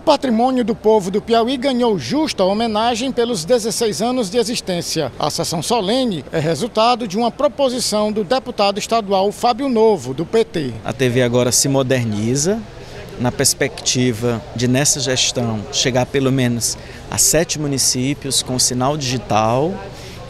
O patrimônio do povo do Piauí ganhou justa homenagem pelos 16 anos de existência. A sessão solene é resultado de uma proposição do deputado estadual Fábio Novo, do PT. A TV agora se moderniza na perspectiva de, nessa gestão, chegar pelo menos a sete municípios com sinal digital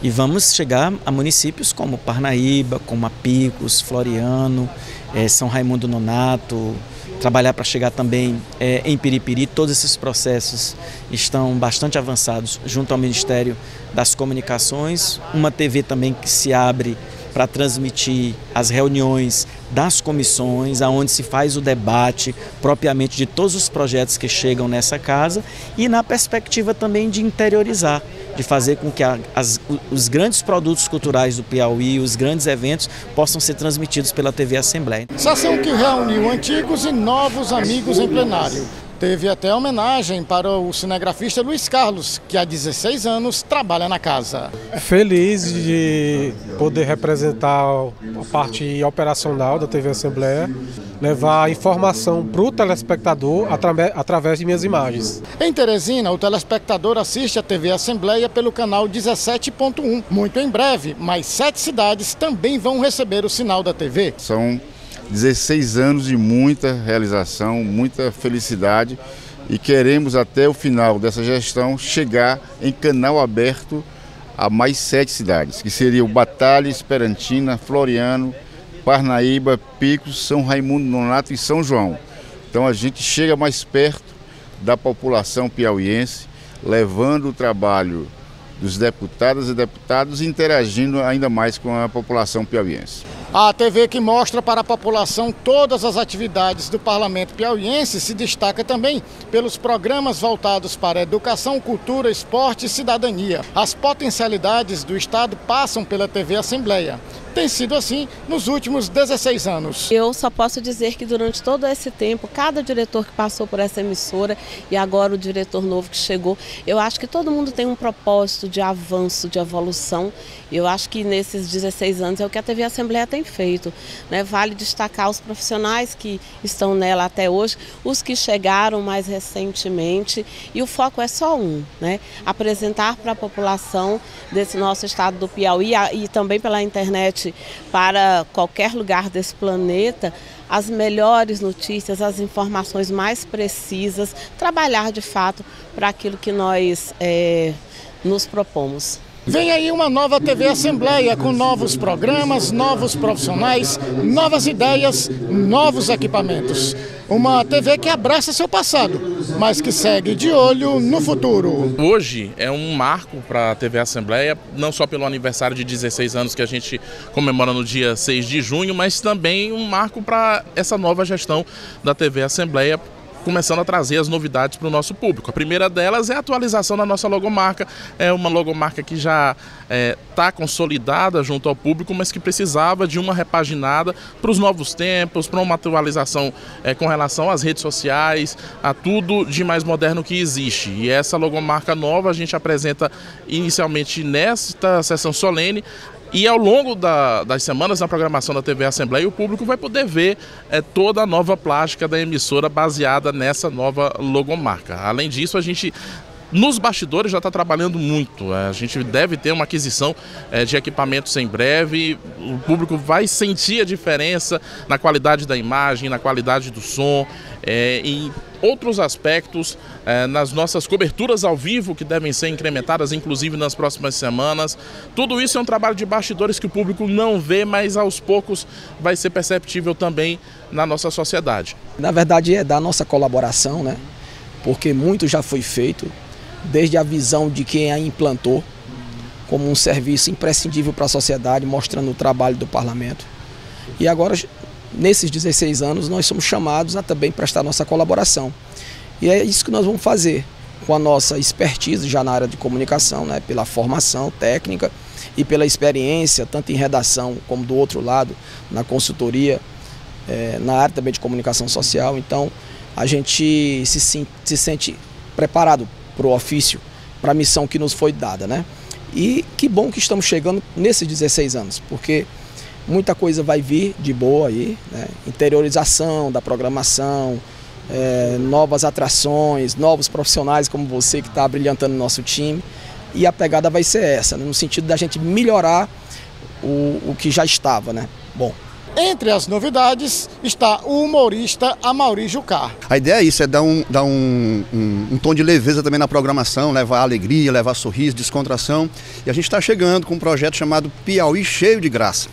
e vamos chegar a municípios como Parnaíba, como Apicos, Floriano, eh, São Raimundo Nonato, trabalhar para chegar também é, em Piripiri. Todos esses processos estão bastante avançados junto ao Ministério das Comunicações. Uma TV também que se abre para transmitir as reuniões das comissões, aonde se faz o debate propriamente de todos os projetos que chegam nessa casa e na perspectiva também de interiorizar, de fazer com que as, os grandes produtos culturais do Piauí, os grandes eventos possam ser transmitidos pela TV Assembleia. Sessão que reuniu antigos e novos amigos em plenário. Teve até homenagem para o cinegrafista Luiz Carlos, que há 16 anos trabalha na casa. Feliz de poder representar a parte operacional da TV Assembleia, levar informação para o telespectador através de minhas imagens. Em Teresina, o telespectador assiste a TV Assembleia pelo canal 17.1. Muito em breve, mais sete cidades também vão receber o sinal da TV. São 16 anos de muita realização, muita felicidade e queremos até o final dessa gestão chegar em canal aberto a mais sete cidades, que seriam Batalha, Esperantina, Floriano, Parnaíba, Picos, São Raimundo Nonato e São João. Então a gente chega mais perto da população piauiense, levando o trabalho dos deputados e deputados interagindo ainda mais com a população piauiense. A TV que mostra para a população todas as atividades do parlamento piauiense se destaca também pelos programas voltados para educação, cultura, esporte e cidadania. As potencialidades do Estado passam pela TV Assembleia tem sido assim nos últimos 16 anos. Eu só posso dizer que durante todo esse tempo, cada diretor que passou por essa emissora e agora o diretor novo que chegou, eu acho que todo mundo tem um propósito de avanço, de evolução. Eu acho que nesses 16 anos é o que a TV Assembleia tem feito. Né? Vale destacar os profissionais que estão nela até hoje, os que chegaram mais recentemente e o foco é só um, né? apresentar para a população desse nosso estado do Piauí e também pela internet para qualquer lugar desse planeta as melhores notícias, as informações mais precisas, trabalhar de fato para aquilo que nós é, nos propomos. Vem aí uma nova TV Assembleia com novos programas, novos profissionais, novas ideias, novos equipamentos. Uma TV que abraça seu passado, mas que segue de olho no futuro. Hoje é um marco para a TV Assembleia, não só pelo aniversário de 16 anos que a gente comemora no dia 6 de junho, mas também um marco para essa nova gestão da TV Assembleia começando a trazer as novidades para o nosso público. A primeira delas é a atualização da nossa logomarca. É uma logomarca que já está é, tá consolidada junto ao público, mas que precisava de uma repaginada para os novos tempos, para uma atualização é, com relação às redes sociais, a tudo de mais moderno que existe. E essa logomarca nova a gente apresenta inicialmente nesta sessão solene, e ao longo da, das semanas na programação da TV Assembleia, o público vai poder ver é, toda a nova plástica da emissora baseada nessa nova logomarca. Além disso, a gente nos bastidores já está trabalhando muito. É, a gente deve ter uma aquisição é, de equipamentos em breve. O público vai sentir a diferença na qualidade da imagem, na qualidade do som, é, em outros aspectos, é, nas nossas coberturas ao vivo que devem ser incrementadas, inclusive nas próximas semanas. Tudo isso é um trabalho de bastidores que o público não vê, mas aos poucos vai ser perceptível também na nossa sociedade. Na verdade, é da nossa colaboração, né? Porque muito já foi feito desde a visão de quem a implantou como um serviço imprescindível para a sociedade, mostrando o trabalho do parlamento. E agora, nesses 16 anos, nós somos chamados a também prestar nossa colaboração. E é isso que nós vamos fazer com a nossa expertise já na área de comunicação, né, pela formação técnica e pela experiência, tanto em redação como do outro lado, na consultoria, é, na área também de comunicação social. Então, a gente se, se sente preparado para o ofício, para a missão que nos foi dada, né? E que bom que estamos chegando nesses 16 anos, porque muita coisa vai vir de boa aí, né? Interiorização da programação, é, novas atrações, novos profissionais como você que está brilhantando no nosso time. E a pegada vai ser essa, né? no sentido da gente melhorar o, o que já estava, né? Bom, entre as novidades está o humorista Amaury Jucá. A ideia é isso, é dar, um, dar um, um, um, tom de leveza também na programação, levar alegria, levar sorriso, descontração. E a gente está chegando com um projeto chamado Piauí Cheio de Graça.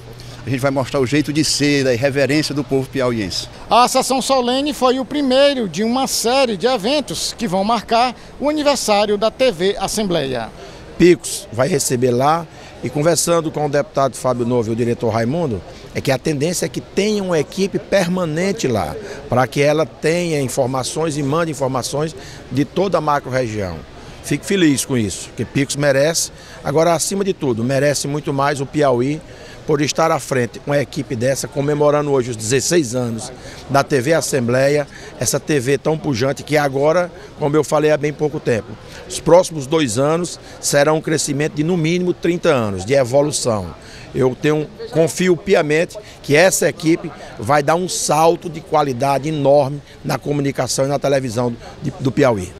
A gente vai mostrar o jeito de ser, a irreverência do povo piauiense. A sessão solene foi o primeiro de uma série de eventos que vão marcar o aniversário da TV Assembleia. Picos vai receber lá e conversando com o deputado Fábio Novo e o diretor Raimundo, é que a tendência é que tenha uma equipe permanente lá, para que ela tenha informações e mande informações de toda a macro-região. Fico feliz com isso, que Picos merece. Agora, acima de tudo, merece muito mais o Piauí por estar à frente com a equipe dessa, comemorando hoje os 16 anos da TV Assembleia, essa TV tão pujante que agora, como eu falei há bem pouco tempo, os próximos dois anos serão um crescimento de no mínimo 30 anos de evolução. Eu tenho, confio piamente que essa equipe vai dar um salto de qualidade enorme na comunicação e na televisão do, do Piauí.